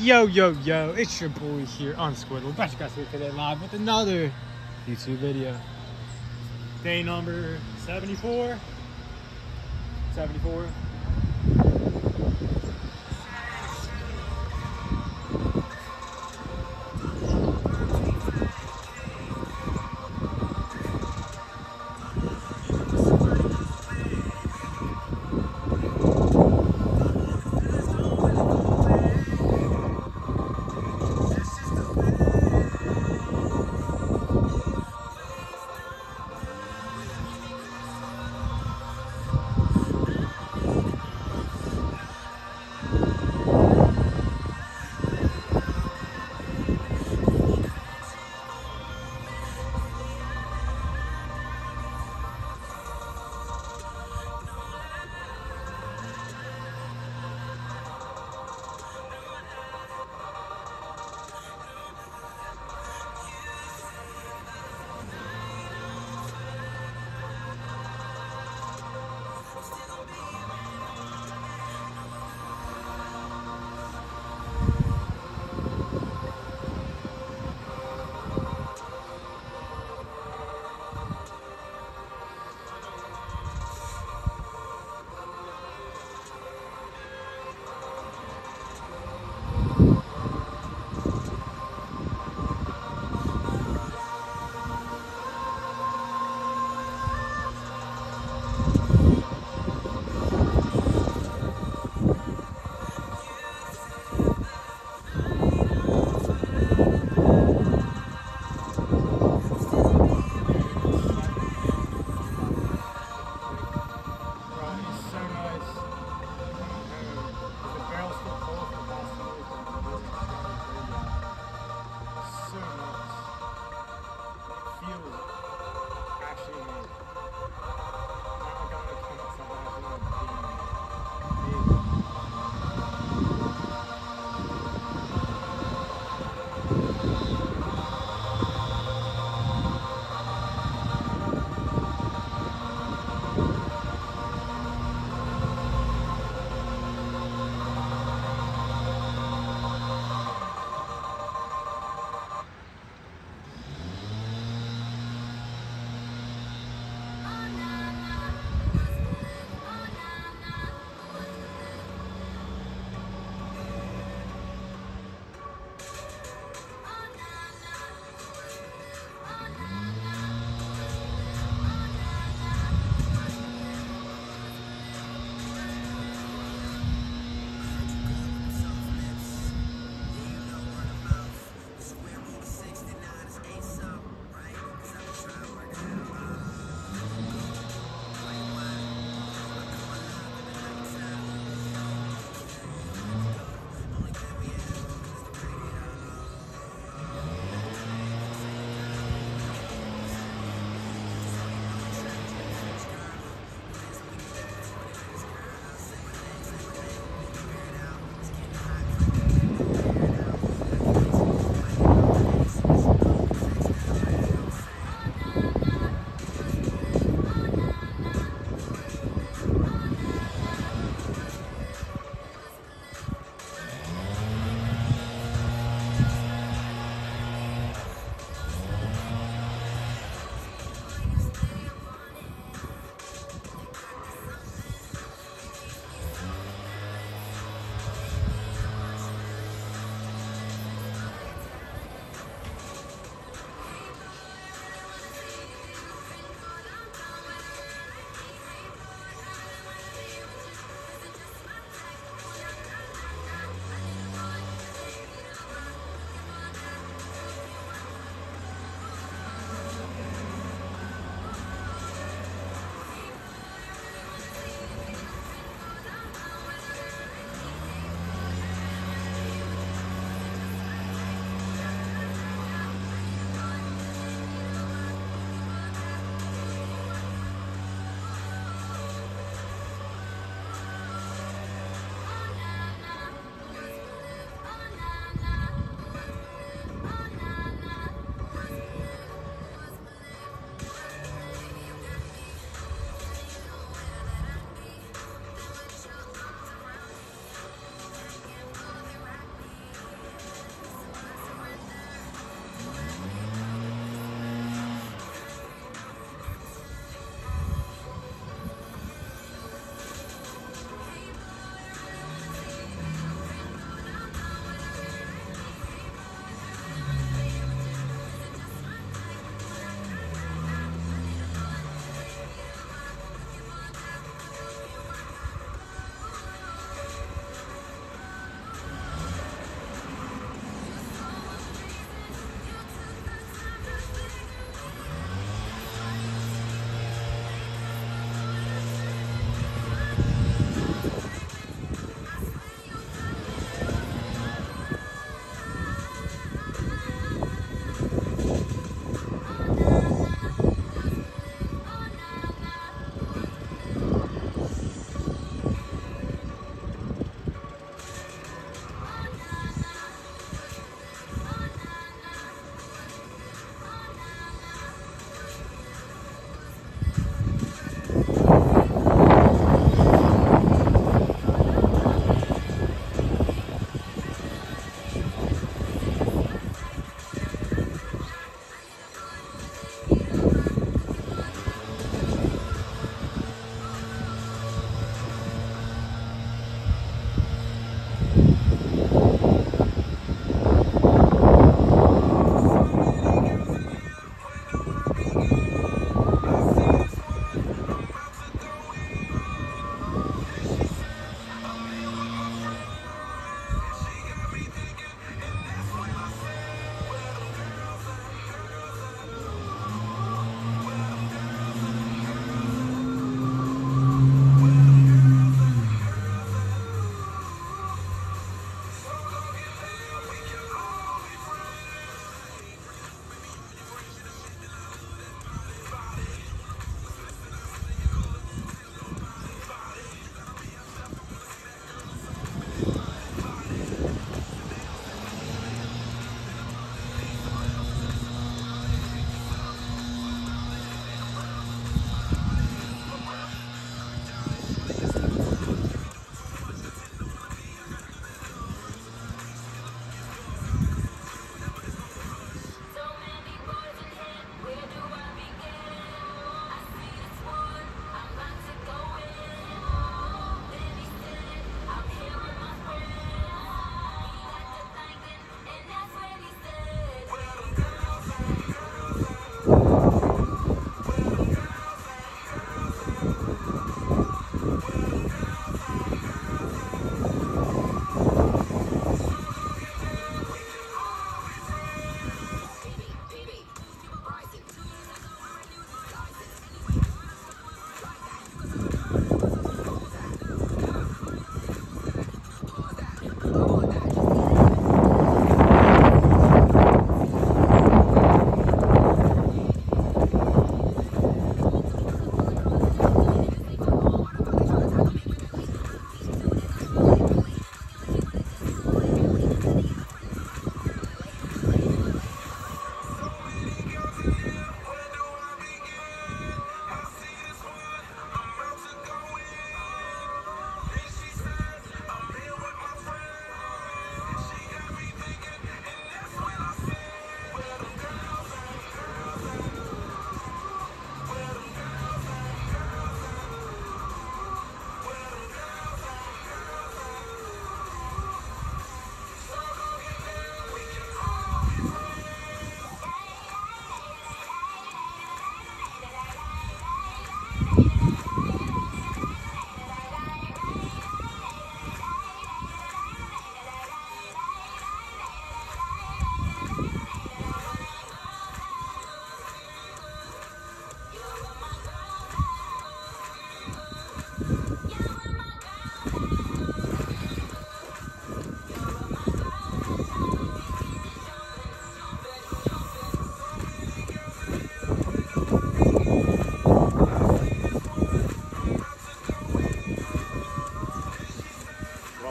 Yo, yo, yo, it's your boy here Unsquidable. Back you guys here today live with another YouTube video. Day number 74. 74.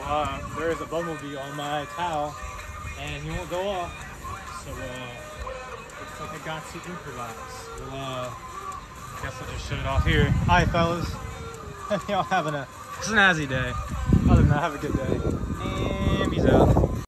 Will bumblebee on my towel, and he won't go off. So uh, looks like I got to improvise. Well, uh, I guess I'll just shut it off here. Hi, fellas. Y'all having a snazzy day. Other than that, have a good day.